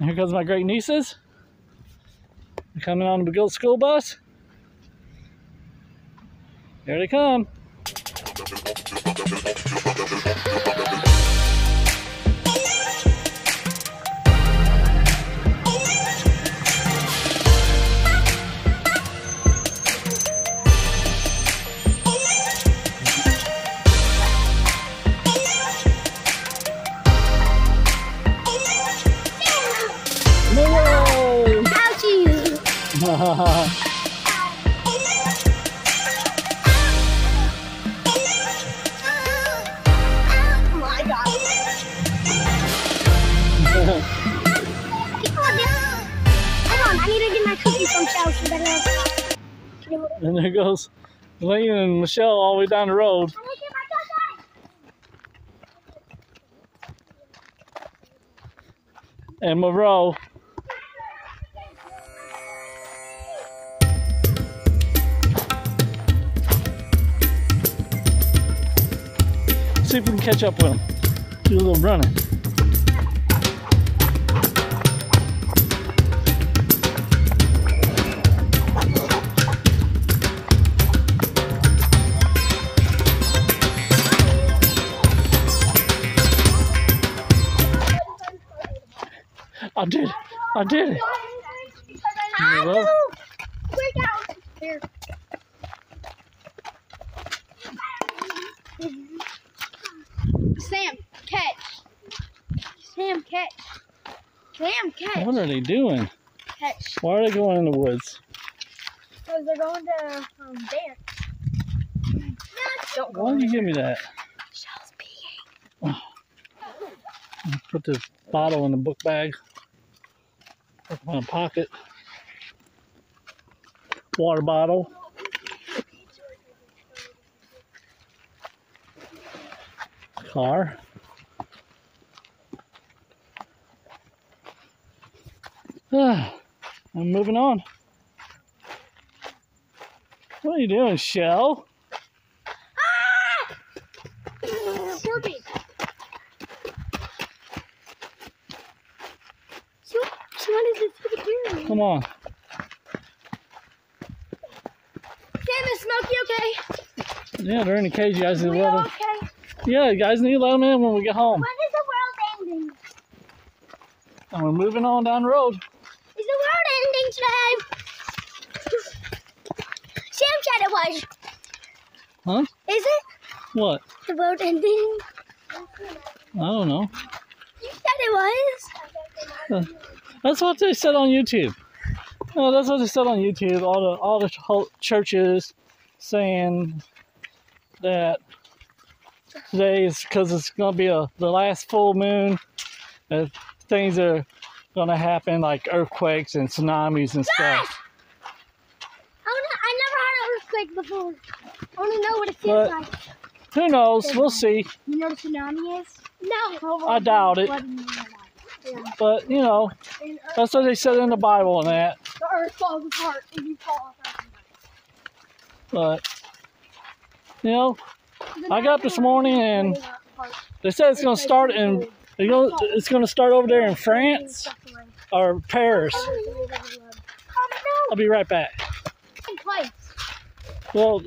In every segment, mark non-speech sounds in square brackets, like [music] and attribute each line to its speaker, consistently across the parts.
Speaker 1: Here comes my great nieces. They're coming on the good school bus. Here they come.
Speaker 2: Hold on, need to get my cookies from Shell. She better not. Can you hold it?
Speaker 1: and there goes Lane and Michelle all the way down the road.
Speaker 2: I'm gonna get my cookies.
Speaker 1: And Monroe. See if we can catch up with him. Do a little running. I did it. I
Speaker 2: do. Quick out. Here. Sam, catch. Sam, catch. Sam, catch.
Speaker 1: What are they doing?
Speaker 2: Catch.
Speaker 1: Why are they going in the woods?
Speaker 2: Because they're going to um, dance. Don't go
Speaker 1: Why did you give me that?
Speaker 2: Shell's peeing.
Speaker 1: Put the bottle in the book bag. It in my pocket. Water bottle. Car. [sighs] I'm moving on. What are you doing, Shell?
Speaker 2: Scorpion. So, so what is this for the camera?
Speaker 1: Come on.
Speaker 2: Sam, is Smokey okay?
Speaker 1: Yeah, they're in the cage. You guys need to
Speaker 2: we
Speaker 1: let them.
Speaker 2: okay?
Speaker 1: Yeah, you guys need to let them in when we get home.
Speaker 2: When is the world ending?
Speaker 1: And we're moving on down the road.
Speaker 2: Is the world ending today? Sam said it was.
Speaker 1: Huh?
Speaker 2: Is it?
Speaker 1: What?
Speaker 2: The world ending?
Speaker 1: I don't know.
Speaker 2: You said it was.
Speaker 1: That's what they said on YouTube. No, that's what they said on YouTube. All the all the churches saying that today is because it's going to be a the last full moon. That things are going to happen like earthquakes and tsunamis and stuff.
Speaker 2: I, never had an earthquake before. I to know what it feels
Speaker 1: But-
Speaker 2: like.
Speaker 1: Who knows? We'll see.
Speaker 2: You know what a tsunami is? No.
Speaker 1: I doubt it. But you know, that's what they said in the Bible and that.
Speaker 2: The earth falls apart and you fall off.
Speaker 1: But you know, I got up this morning and they said it's going to start in. It's going to start over there in France or Paris. I'll be right back. Well,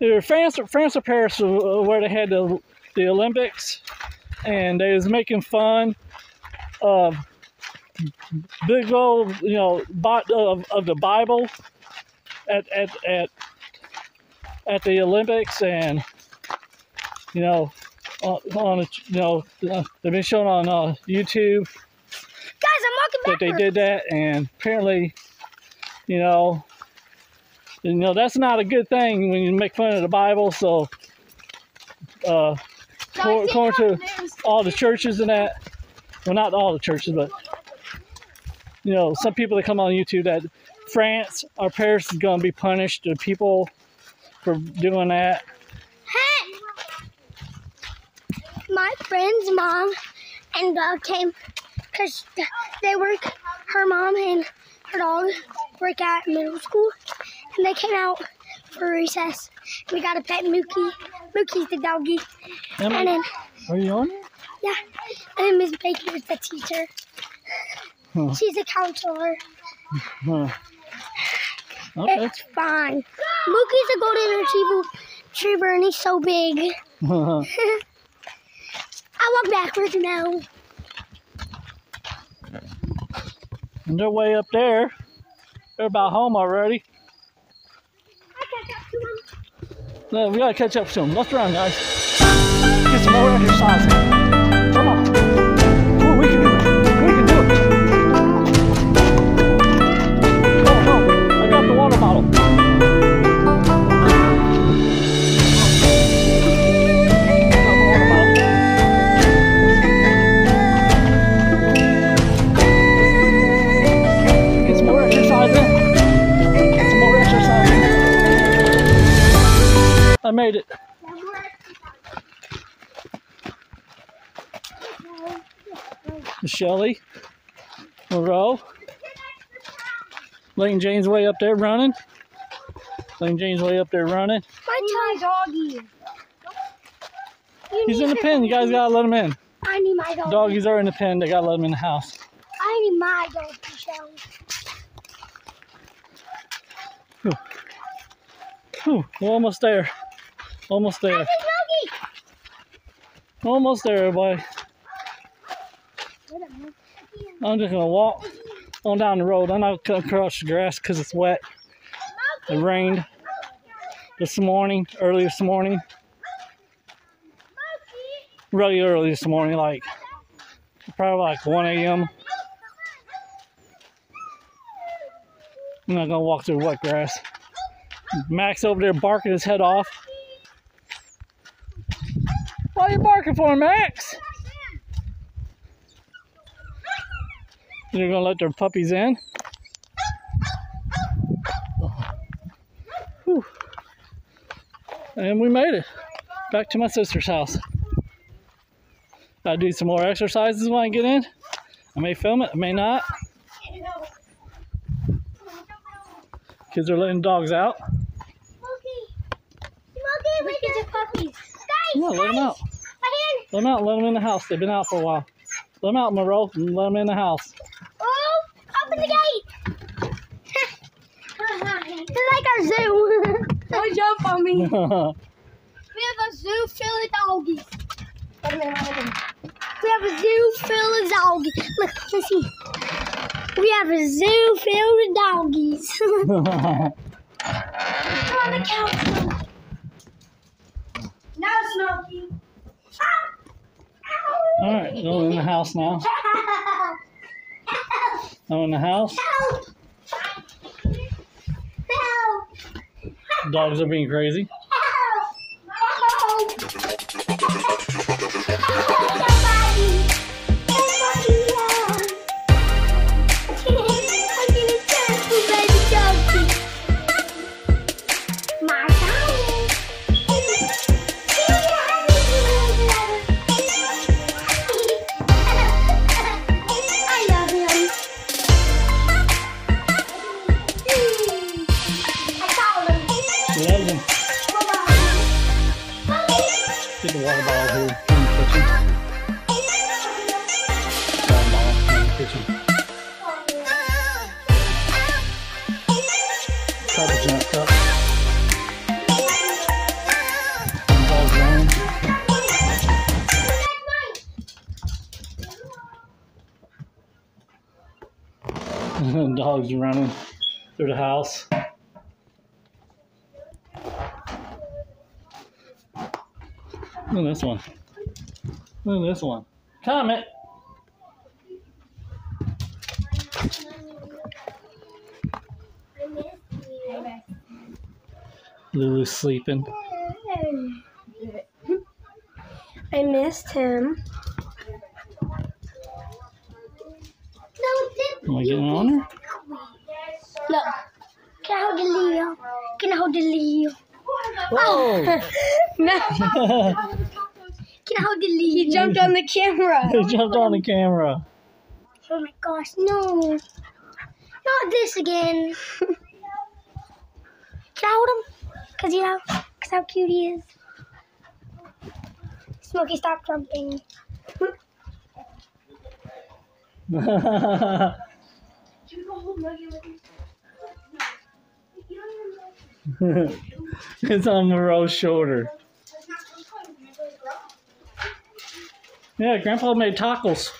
Speaker 1: either France, France or Paris, where they had the the Olympics, and they was making fun of big old, you know, bi- of, of the Bible at at at at the Olympics, and you know, on, you know, uh, they've been shown on uh, YouTube
Speaker 2: Guys, I'm walking
Speaker 1: that they did that, and apparently, you know, you know that's not a good thing when you make fun of the Bible. So, uh,
Speaker 2: So
Speaker 1: according
Speaker 2: see
Speaker 1: according
Speaker 2: it on
Speaker 1: to all the churches and that, well, not all the churches, but you know, some people that come on YouTube that France or Paris is going to be punished. The people for doing that.
Speaker 2: Hey! My friend's mom and dog came because they work, her mom and her dog work at middle school, and they came out for recess. We got a pet Mookie. Mookie's the doggy.
Speaker 1: Am I-
Speaker 2: And then,
Speaker 1: are you on?
Speaker 2: Yeah, and Miss Baker is the teacher.
Speaker 1: Huh.
Speaker 3: She's a counselor.
Speaker 1: Huh. Okay.
Speaker 3: It's fine. Mookie's a golden retriever, retriever and he's so big. Hmm. [laughs] I walk backwards now.
Speaker 1: and they're way up there. They're about home already. I catch up to him. No, we gotta catch up to them. Let's run, guys. Get some more exercise. Shelly, Monroe, Lane Jane's way up there running. Lane Jane's way up there running.
Speaker 3: My doggy.
Speaker 1: He's in the pen. You guys gotta let him in.
Speaker 3: I need my doggy.
Speaker 1: Doggies are in the pen. They gotta let him in the house.
Speaker 3: I need my doggy, Shelly.
Speaker 1: Whew, we're almost there. Almost there.
Speaker 3: That's his doggy.
Speaker 1: Almost there, everybody. I'm just gonna walk on down the road. I'm not gonna cross the grass because it's wet. It rained this morning, early this morning, really early this morning, like probably like 1 a.m. I'm not gonna walk through wet grass. Max over there barking his head off. Why are you barking for, Max? They're gonna let their puppies in. Whew. And we made it back to my sister's house. Gotta do some more exercises when I get in. I may film it, I may not. Kids are letting dogs out.
Speaker 3: Smokey. Smokey, look at the puppies. Guys,
Speaker 1: Yeah, let them out. Let them out. Let them in the house. They've been out for a while. Let them out, Monroe. and Let them in the house.
Speaker 3: Open the gate. [laughs] It's like our zoo. [laughs] Don't jump on me. [laughs] We have a zoo full of doggies. We have a zoo full of doggies. Look, let's see. We have a zoo filled with doggies. Come on the couch. Now, Smokey. Ah!
Speaker 1: All right, go in the house now. Go in the house.
Speaker 3: Help! Help!
Speaker 1: Dogs are being crazy. [laughs] Dog's running through the house. Look at this one. Look at this one. Comet. Lulu's sleeping.
Speaker 3: I missed him.
Speaker 1: Am I getting on her?
Speaker 3: Look. Can I hold the Leo? Can I hold the Leo?
Speaker 1: Whoa!
Speaker 3: no. Oh. [laughs] [laughs] Can I hold the Leo? He jumped on the camera. [laughs]
Speaker 1: he jumped on the camera.
Speaker 3: Oh my gosh, no. Not this again. Can I hold him? Cause you know, cause how cute he is. Smokey, stop jumping. [laughs]
Speaker 1: it's on Monroe's shoulder. Yeah, Grandpa made tacos.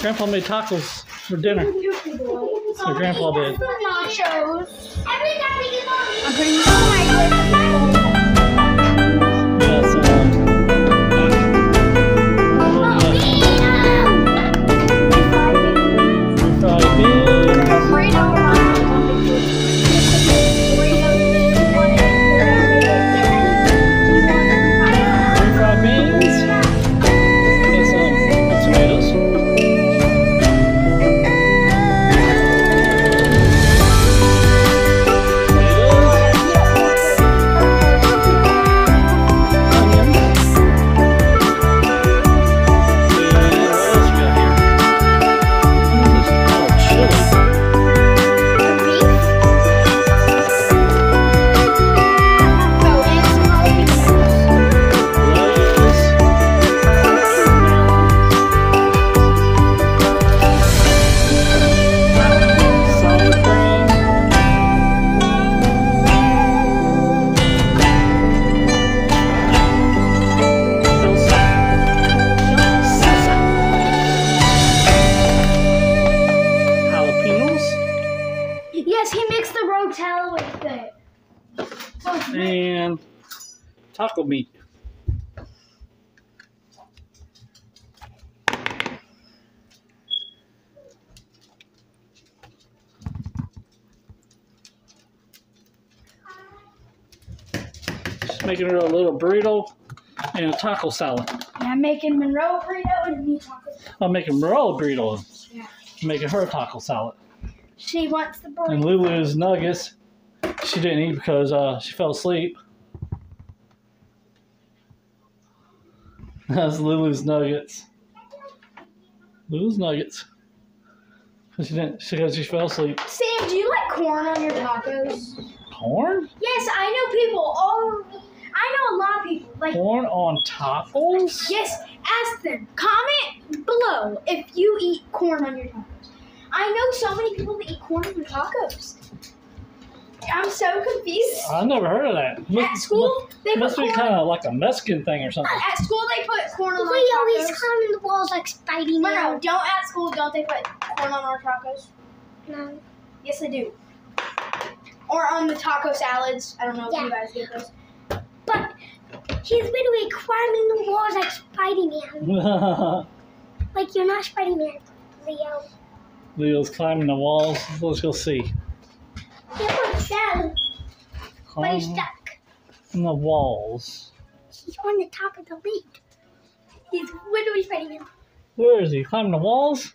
Speaker 1: Grandpa made tacos for dinner. So Grandpa did. Taco meat. Just making her a little burrito and a taco salad.
Speaker 2: I'm making Monroe burrito and me taco.
Speaker 1: I'm making Monroe burrito.
Speaker 2: Yeah.
Speaker 1: Making her a taco salad.
Speaker 2: She wants the burrito. And.
Speaker 1: Lulu's nuggets. She didn't eat because uh, she fell asleep. That's Lulu's nuggets. Lulu's Nuggets. she didn't. Because she fell asleep.
Speaker 2: Sam, do you like corn on your tacos?
Speaker 1: Corn?
Speaker 2: Yes, I know people all. I know a lot of people like.
Speaker 1: Corn on tacos?
Speaker 2: Yes, ask them. Comment below if you eat corn on your tacos. I know so many people that eat corn on their tacos. I'm so confused.
Speaker 1: I never heard of that.
Speaker 2: At
Speaker 1: Must,
Speaker 2: school, they put
Speaker 1: must be
Speaker 2: corn.
Speaker 1: kind of like a Mexican thing or something.
Speaker 2: At school, they put corn on
Speaker 3: We
Speaker 2: our
Speaker 3: always
Speaker 2: tacos.
Speaker 3: climb the walls like Spidey
Speaker 2: No,
Speaker 3: Man.
Speaker 2: no, don't at school. Don't they put corn on our tacos?
Speaker 3: No.
Speaker 2: Yes, they do. Or on the taco salads. I don't know if
Speaker 3: Yeah.
Speaker 2: you guys get those.
Speaker 3: But he's literally climbing the walls like Spidey Man. [laughs] Like you're not Spidey Man, Leo.
Speaker 1: Leo's climbing the walls. Let's go see.
Speaker 3: He looks down, but he's stuck.
Speaker 1: the walls.
Speaker 3: He's on the top of the lake. He's literally Spidey Man.
Speaker 1: Where is he? Climbing the walls?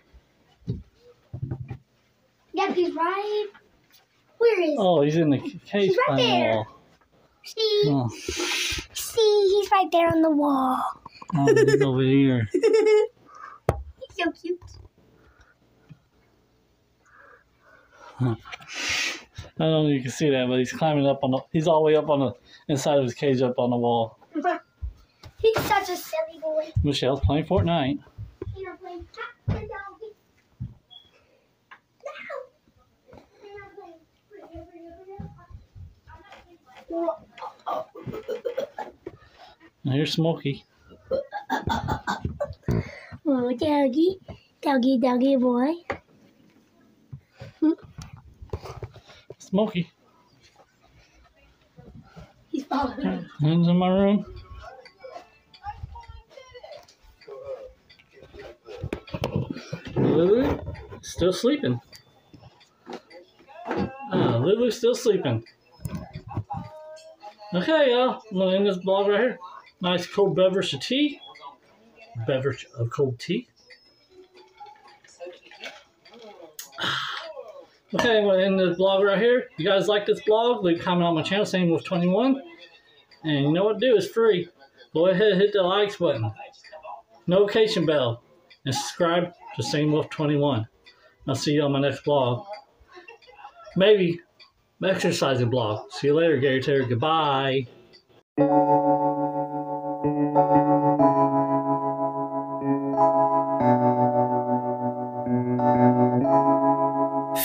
Speaker 3: Yep, he's right. Where is? He?
Speaker 1: Oh, he's in the cage
Speaker 3: He's right
Speaker 1: climbing the
Speaker 3: there.
Speaker 1: wall.
Speaker 3: See,
Speaker 1: Oh,
Speaker 3: see, he's right there on the wall.
Speaker 1: oh, he's over here. [laughs]
Speaker 3: He's so cute.
Speaker 1: I don't know if you can see that, but he's climbing up on the. He's all the way up on the inside of his cage, up on the wall. [laughs]
Speaker 3: He's such a silly boy.
Speaker 1: Michelle's playing Fortnite.
Speaker 3: You know, playing cat the doggy. No. You're not playing. Bring it, bring it, bring it.
Speaker 1: And here's Smokey.
Speaker 3: Oh, doggy. Doggy, doggy boy.
Speaker 1: Smokey.
Speaker 2: He's following. me.
Speaker 1: Hands in my room. Lulu, still sleeping. Ah, Lulu's still sleeping. Okay, y'all. I'm gonna end this vlog right here. Nice cold beverage of tea. Beverage of cold tea. Okay, gonna end this vlog right here. If you guys like this vlog, leave a comment on my channel, Same Wolf 21. And you know what to do, it's free. Go ahead hit the likes button, notification bell, and subscribe to Same Wolf 21. I'll see you on my next vlog. Maybe exercising vlog. See you later, Gary Terry. Goodbye.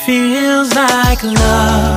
Speaker 4: Feels like love.